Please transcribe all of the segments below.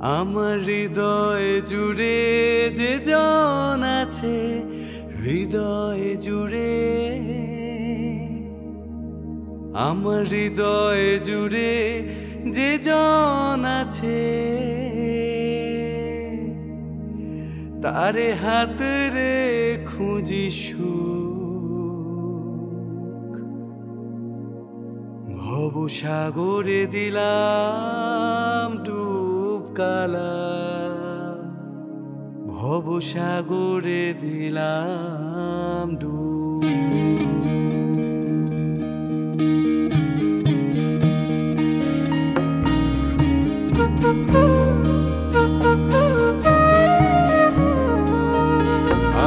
আমার হৃদয় জুড়ে যে জন আছে, হৃদয় জুড়ে। আমার হৃদয় জুড়ে যে জন আছে, তারে হাত রে খুঁজি সুখ। ভব সাগরে দিলাম ডুব কালা ভব সাগরে দিলাম ডুব।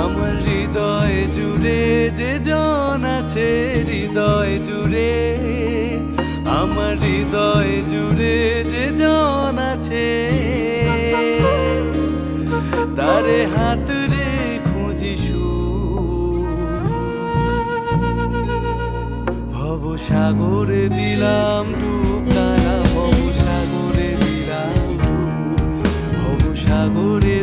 আমার হৃদয় জুড়ে যে জন আছে হৃদয় তারে হাত রে খুঁজি ভব সাগরে দিলাম ডুকালা ভব সাগরে দিলাম। ভব সাগরে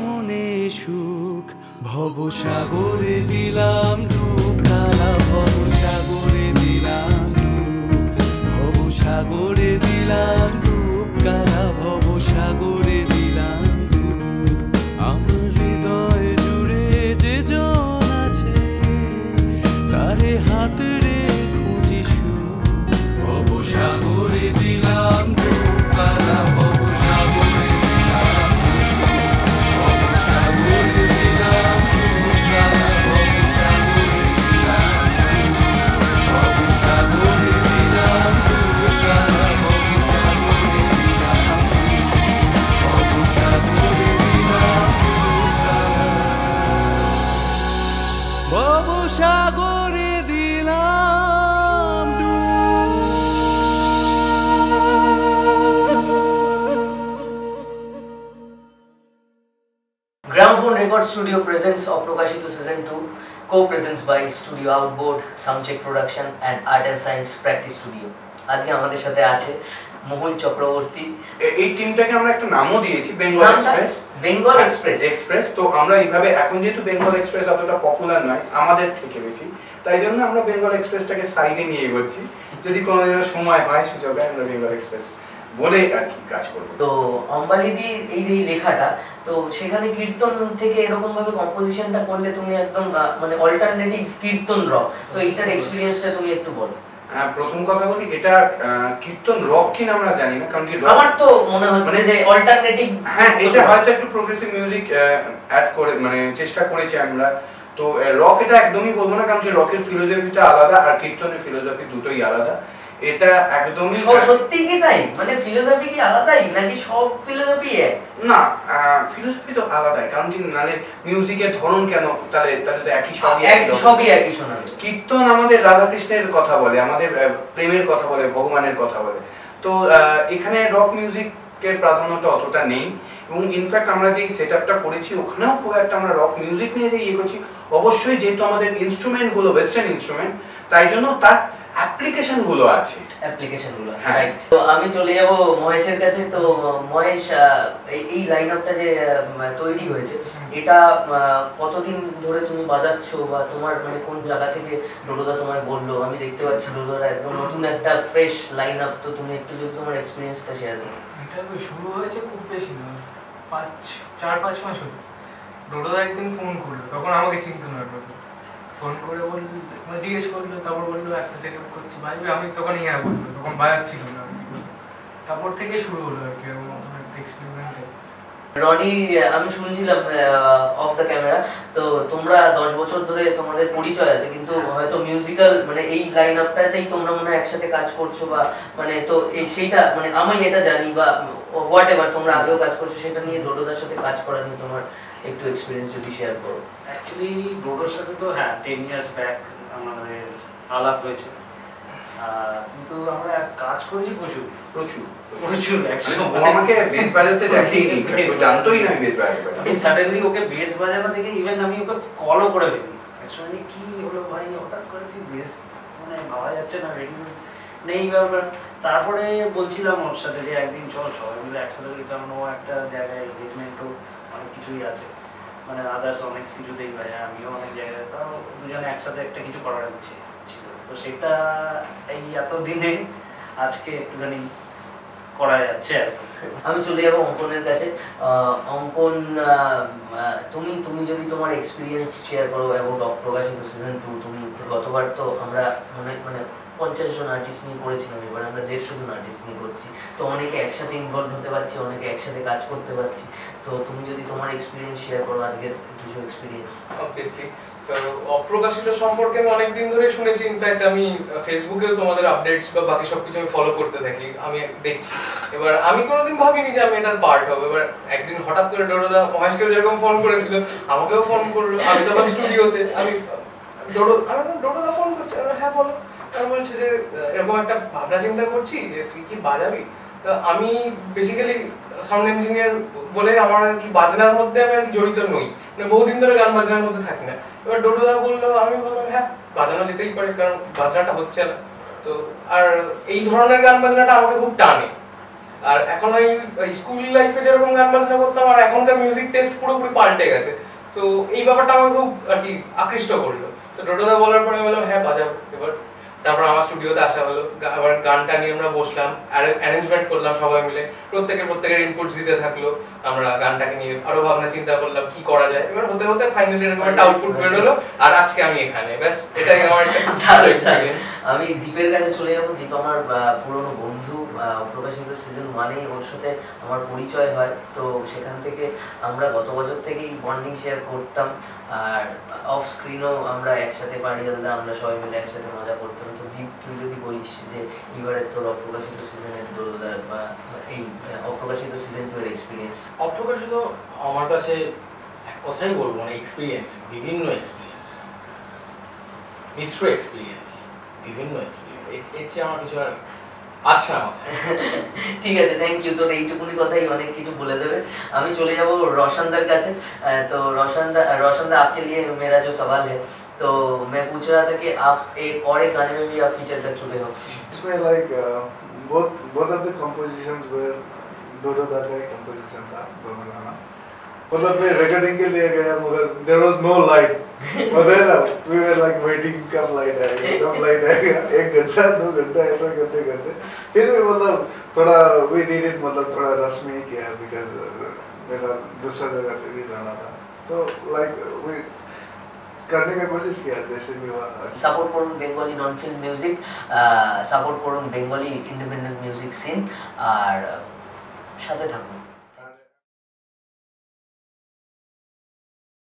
মনে সুখ ভব সাগরে দিলাম কালা ভব সাগরে দিলাম ভব সাগরে দিলাম Gramophone Record Studio presents অপ্রকাশিত season two co presents by studio outboard soundcheck production and art and science practice studio আজকে আমাদের সাথে আছে মহুল চক্রবর্তী। এই টিমটাকে আমরা একটা নামও দিয়েছি Bengal? Express Bengal express express তো আমরা এইভাবে এখন যেহেতু বেঙ্গল এক্সপ্রেস অতটা পপুলার নয় আমাদের থেকে বেশি। তাই জন্য আমরা বেঙ্গল এক্সপ্রেসটাকে সাইডে নিয়ে এগোচ্ছি। যদি কোনো সময় হয় সুযোগ হয় আমরা বেঙ্গল এক্সপ্রেস বলে আর কি কাজ করব। তো অম্বালিদির এই যে লেখাটা তো সেখানে কীর্তন থেকে এরকম ভাবে কম্পোজিশনটা করলে তুমি একদম মানে অল্টারনেটিভ কীর্তন রক তো এইটার এক্সপিরিয়েন্সটা তুমি একটু বলো। আহ, প্রথম কথা বলি এটা কীর্তন রক কিনা আমরা জানি না কারণ কি আমার তো মনে হচ্ছে মানে- যে অল্টারনেটিভ হ্যাঁ এটা হয়তো একটু প্রোগ্রেসিভ মিউজিক অ্যাড করে মানে চেষ্টা করেছি আমরা। তো রক এটা একদমই বলব না কারণ কি রকের ফিলোসফিটা আলাদা আর কীর্তনের ফিলোসফি দুটোই আলাদা। এটা একদমই সত্যি কি তাই? মানে ফিলোসফি কি আলাদাই? নাকি সব ফিলোসফি এক? না ফিলোসফি তো আলাদাই কারণ কি নালে মিউজিকের ধরন কেন তাহলে তাহলে তো একই সবই একই সবই একই শোনাবে। কীর্তন আমাদের রাধাকৃষ্ণের কথা বলে আমাদের প্রেমের কথা বলে ভগবানের কথা বলে। তো এখানে রক মিউজিকের প্রাধান্যটা অতটা নেই এবং ইনফ্যাক্ট আমরা যে সেটআপটা করেছি ওখানেও খুব একটা আমরা রক মিউজিক নিয়ে যে ইয়ে করছি অবশ্যই যেহেতু আমাদের ইনস্ট্রুমেন্টগুলো ওয়েস্টার্ন ইনস্ট্রুমেন্ট তাই জন্য তার অ্যাপ্লিকেশনগুলো আছে। অ্যাপ্লিকেশনগুলো হ্যাঁ। রাইট তো আমি চলে যাব মহেশের কাছে তো মহেশ এই- লাইন আপটা যে তৈরি হয়েছে এটা কতদিন ধরে তুমি বাজাচ্ছ বা তোমার মানে কোন জায়গা থেকে ডোডোদা তোমায় বলল? আমি দেখতে পাচ্ছি ডোডোদা একদম নতুন একটা ফ্রেশ লাইন আপ তো তুমি একটু যদি তোমার এক্সপিরিয়েন্সটা শেয়ার করো। এটা তো শুরু হয়েছে খুব বেশি না পাঁচ চার পাঁচ মাস হলো। ডোডোদা একদিন ফোন করল তখন আমাকে চিনতো না ফোন করে বলল মানে জিজ্ঞেস করল তারপর বলল একটা সেট আপ করছি বাজবে আমি তখন হ্যাঁ বলল তখন বাজাচ্ছিল না আর কি তারপর থেকে শুরু হলো আর কি এরকম একটা এক্সপেরিমেন্ট রনি আমি শুনছিলাম অফ দ্য ক্যামেরা তো তোমরা দশ বছর ধরে তোমাদের পরিচয় আছে কিন্তু হয়তো মিউজিক্যাল মানে এই লাইন আপটাতেই তোমরা মনে হয় একসাথে কাজ করছ বা মানে তো এই সেইটা মানে আমি এটা জানি বা হোয়াট এভার তোমরা আগেও কাজ করছ সেটা নিয়ে ডোডোদার সাথে কাজ করা নিয়ে তোমার একটু এক্সপিরিয়েন্স যদি শেয়ার করো। অ্যাকচুয়ালি ডোডোর সাথে তো হ্যাঁ টেন ইয়ার্স ব্যাক আমাদের আলাপ হয়েছে। কিন্তু আমরা কাজ করেছি প্রচুর। প্রচুর প্রচুর। একসময় আমাকে বেস বাজাতে দেখেই নি জানতোই না বেস বাজাতে আমি সাডেনলি ওকে বেস বাজানো থেকে ইভেন আমি ওকে কলও করে ফেলি। অ্যাকচুয়ালি কি হলো ভাই? হঠাৎ করে তুই বেস মানে ভাবা যাচ্ছে না রেডি নেই ব্যাপার তারপরে বলছিলাম ওর সাথে যে একদিন চল সবাই মিলে একসাথে করি, কারণ ও একটা জায়গায় কিছুই আছে। মানে আদার্স অনেক কিছু দেখবে আমিও অনেক জায়গায়, তাও দুজনে একসাথে একটা কিছু করার ইচ্ছে ছিল। তো সেটা এই এত দিনে আজকে একটুখানি করা যাচ্ছে আমি চলে যাব অঙ্কনের কাছে। অঙ্কন তুমি তুমি যদি তোমার এক্সপিরিয়েন্স শেয়ার করো অ্যাবাউট অপ্রকাশিত সিজন টু তুমি গতবার তো আমরা মানে মানে পঞ্চাশ জন আর্টিস্ট নিয়ে করেছিলাম এবার আমরা দেড়শো জন আর্টিস্ট নিয়ে করছি। তো অনেকে একসাথে ইনভলভ হতে পারছি অনেকে একসাথে কাজ করতে পারছি। তো তুমি যদি তোমার এক্সপিরিয়েন্স শেয়ার করো আজকের কিছু এক্সপিরিয়েন্স অবভিয়াসলি তো অপ্রকাশিত সম্পর্কে আমি অনেকদিন ধরে শুনেছি ইনফ্যাক্ট আমি ফেসবুকেও তোমাদের আপডেটস বা বাকি সবকিছু আমি ফলো করতে থাকি আমি দেখছি। এবার আমি কোনোদিন ভাবিনি যে আমি এটার পার্ট হব। এবার একদিন হঠাৎ করে ডোডোদা মহেশকেও যেরকম ফোন করেছিল আমাকেও ফোন করল। আমি তখন স্টুডিওতে আমি বললাম, ডোডোদা ফোন করছে। হ্যাঁ বলো। আর বলছে যে, এরকম একটা ভাবনা চিন্তা করছি যে, তুই কি বাজাবি? তো আমি বেসিক্যালি সাউন্ড ইঞ্জিনিয়ার বলে আমার কি বাজনার মধ্যে আমি আর জড়িত নই। মানে বহুদিন ধরে গান বাজনার মধ্যে থাকি না। এবার ডোডোদা বলল আমি বললাম হ্যাঁ বাজানো যেতেই পারে, কারণ বাজনাটা হচ্ছে না। তো আর এই ধরনের গান বাজনাটা আমাকে খুব টানে। আর এখন ওই স্কুল লাইফে যেরকম গান বাজনা করতাম, আর এখনকার মিউজিক টেস্ট পুরোপুরি পাল্টে গেছে। তো এই ব্যাপারটা আমাকে খুব আর কি আকৃষ্ট করল। তো ডোডোদা বলার পরে বললাম হ্যাঁ বাজাবো এবার তারপর আমার স্টুডিওতে আসা হলো। আবার গানটা নিয়ে আমরা বসলাম অ্যারেঞ্জমেন্ট করলাম সবাই মিলে। প্রত্যেকে প্রত্যেকের ইনপুট দিতে থাকল। আমরা গানটাকে নিয়ে আরও ভাবনা চিন্তা করলাম কি করা যায়? এবার হতে হতে ফাইনালি এরকম একটা আউটপুট বেরোলো আর আজকে আমি এখানে। ব্যাস এটাই আমার একটা ভালো এক্সপিরিয়েন্স আমি দীপের কাছে চলে যাব। দীপ আমার পুরনো বন্ধু প্রকাশিত সিজন ওয়ানে ওর সাথে আমার পরিচয় হয়। তো সেখান থেকে আমরা গত বছর থেকেই বন্ডিং শেয়ার করতাম। আর অফ স্ক্রিনও আমরা একসাথে পাড়ি আমরা সবাই মিলে একসাথে মজা করতাম। তো দীপ তুই যদি বলিস যে এবারের তোর অপ্রকাশিত সিজনের দৌড়দার বা এই অপ্রকাশিত সিজন টু এর এক্সপিরিয়েন্স অপ্রকাশিত আমার কাছে এক কথাই বলব না এক্সপিরিয়েন্স বিভিন্ন এক্সপিরিয়েন্স মিশ্র এক্সপিরিয়েন্স বিভিন্ন এক্সপিরিয়েন্স এর চেয়ে আমার কিছু আর আসছে ঠিক আছে থ্যাংক ইউ তোর এইটুকুনি কথাই অনেক কিছু বলে দেবে। আমি চলে যাব রসানদার কাছে। তো রোশনদা রোশনদা আপকে লিয়ে মেরা যে সওয়াল হ্যায় तो मैं पूछ रहा था कि आप एक और एक गाने में भी आप फीचर कर चुके हो। इसमें uh, both both of the compositions were Dodo Dar का एक composition था दोनों गाना। मतलब मैं रिकॉर्डिंग के लिए गया मगर देयर वाज नो लाइट है वी वर लाइक वेटिंग कब लाइट आएगा कब लाइट आएगा? एक घंटा दो घंटा ऐसा करते करते। फिर भी मतलब थोड़ा वी नीडेड मतलब थोड़ा रश में ही किया बिकॉज़ मेरा दूसरा जगह पे भी जाना था। तो लाइक वी करने का कोशिश किया जैसे भी हुआ সাপোর্ট করুন Bengali non film music support করুন বেঙ্গলি ইন্ডিপেন্ডেন্ট মিউজিক সিন আর সাথে থাকুন